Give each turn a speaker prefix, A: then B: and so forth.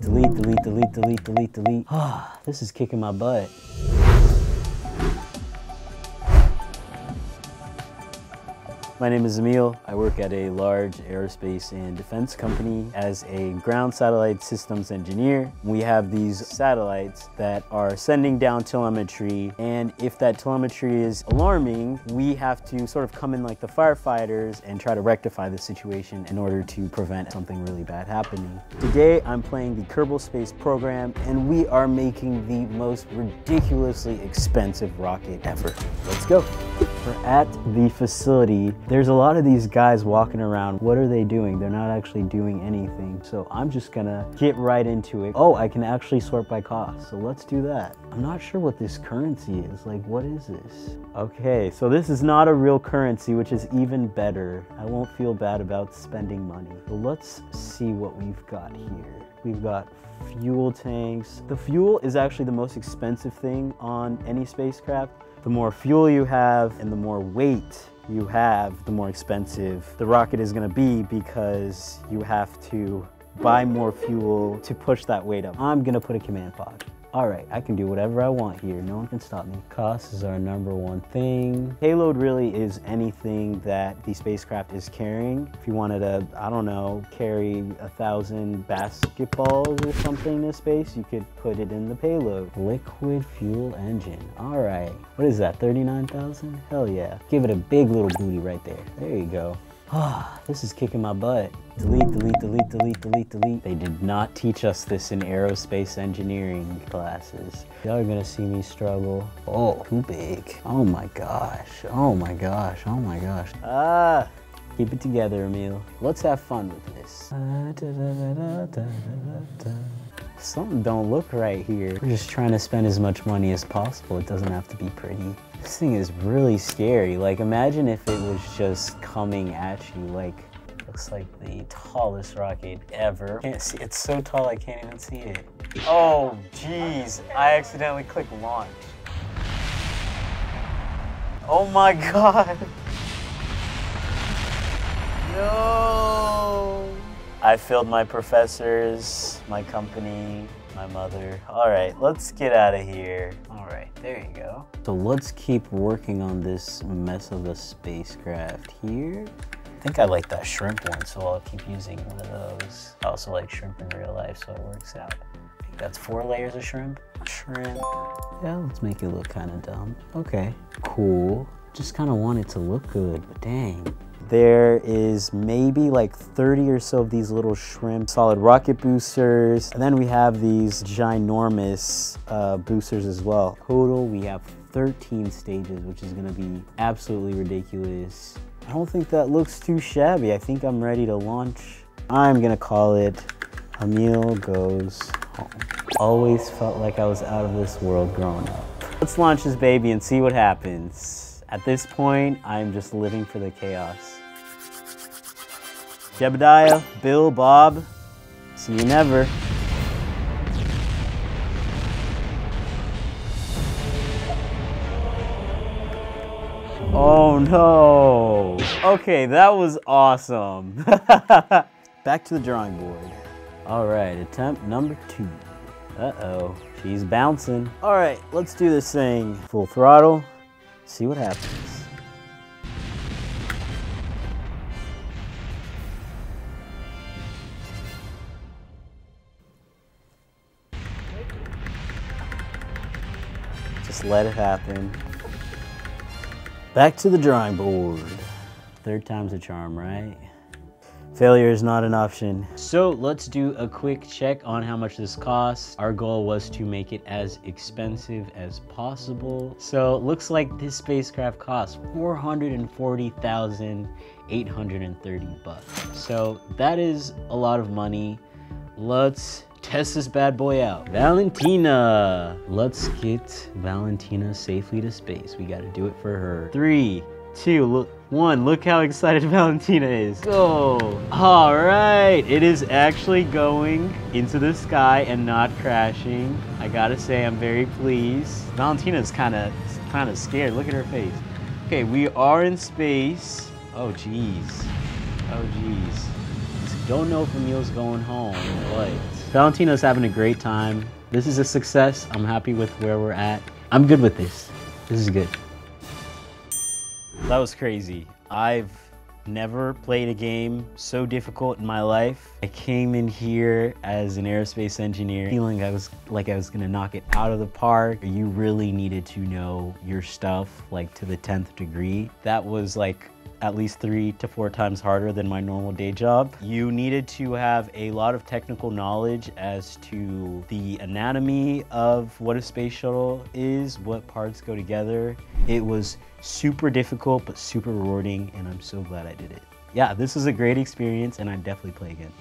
A: Delete, delete, delete, delete, delete, delete. Ah, this is kicking my butt. My name is Emil. I work at a large aerospace and defense company as a ground satellite systems engineer. We have these satellites that are sending down telemetry, and if that telemetry is alarming, we have to sort of come in like the firefighters and try to rectify the situation in order to prevent something really bad happening. Today, I'm playing the Kerbal Space program, and we are making the most ridiculously expensive rocket ever. Let's go. We're at the facility. There's a lot of these guys walking around. What are they doing? They're not actually doing anything. So I'm just gonna get right into it. Oh, I can actually sort by cost. So let's do that. I'm not sure what this currency is. Like, what is this? Okay, so this is not a real currency, which is even better. I won't feel bad about spending money. So let's see what we've got here. We've got fuel tanks. The fuel is actually the most expensive thing on any spacecraft. The more fuel you have and the more weight you have, the more expensive the rocket is gonna be because you have to buy more fuel to push that weight up. I'm gonna put a command pod all right, I can do whatever I want here. No one can stop me. Cost is our number one thing. Payload really is anything that the spacecraft is carrying. If you wanted to, I don't know, carry a thousand basketballs or something to space, you could put it in the payload. Liquid fuel engine. All right, what is that, 39,000? Hell yeah. Give it a big little booty right there. There you go. Ah, this is kicking my butt. Delete, delete, delete, delete, delete, delete. They did not teach us this in aerospace engineering classes. Y'all are gonna see me struggle. Oh, too big. Oh my gosh. Oh my gosh. Oh my gosh. Ah. Keep it together, Emil. Let's have fun with this. Something don't look right here. We're just trying to spend as much money as possible. It doesn't have to be pretty. This thing is really scary. Like imagine if it was just coming at you like looks like the tallest rocket ever. Can't see it's so tall I can't even see it. Oh jeez, I accidentally clicked launch. Oh my god. No. I failed my professors, my company, my mother. All right, let's get out of here. All right, there you go. So let's keep working on this mess of a spacecraft here. I think I like that shrimp one, so I'll keep using one of those. I also like shrimp in real life, so it works out. I think that's four layers of shrimp. Shrimp. Yeah, let's make it look kind of dumb. Okay, cool. Just kind of want it to look good, but dang. There is maybe like 30 or so of these little shrimp solid rocket boosters. And then we have these ginormous uh, boosters as well. Total, we have 13 stages, which is gonna be absolutely ridiculous. I don't think that looks too shabby. I think I'm ready to launch. I'm gonna call it Emil Goes Home. Always felt like I was out of this world growing up. Let's launch this baby and see what happens. At this point, I'm just living for the chaos. Jebediah, Bill, Bob, see you never. Oh no. Okay, that was awesome. Back to the drawing board. All right, attempt number two. Uh-oh, she's bouncing. All right, let's do this thing. Full throttle, see what happens. Just let it happen. Back to the drawing board. Third time's a charm, right? Failure is not an option. So let's do a quick check on how much this costs. Our goal was to make it as expensive as possible. So it looks like this spacecraft costs 440,830 bucks. So that is a lot of money. Let's test this bad boy out. Valentina. Let's get Valentina safely to space. We gotta do it for her. Three, two, look, one. Look how excited Valentina is. Go. All right, it is actually going into the sky and not crashing. I gotta say, I'm very pleased. Valentina's kind of, kind of scared. Look at her face. Okay, we are in space. Oh, geez. Oh, geez. Don't know if Emil's going home, but Valentino's having a great time. This is a success. I'm happy with where we're at. I'm good with this. This is good. That was crazy. I've never played a game so difficult in my life. I came in here as an aerospace engineer feeling I was like I was gonna knock it out of the park. You really needed to know your stuff like to the 10th degree. That was like at least three to four times harder than my normal day job. You needed to have a lot of technical knowledge as to the anatomy of what a space shuttle is, what parts go together. It was super difficult, but super rewarding, and I'm so glad I did it. Yeah, this was a great experience, and I'd definitely play again.